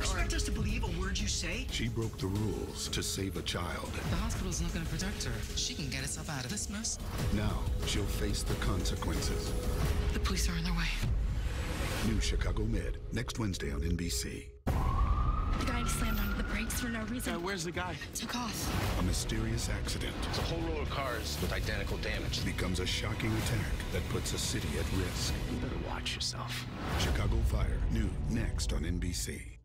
Expect us to believe a word you say? She broke the rules to save a child. The hospital's not going to protect her. She can get herself out of this mess. Now she'll face the consequences. The police are on their way. New Chicago Med, next Wednesday on NBC. The guy slammed on the brakes for no reason. Uh, where's the guy? Took off. A mysterious accident It's a whole row of cars with identical damage. becomes a shocking attack that puts a city at risk. You better watch yourself. Chicago Fire, new next on NBC.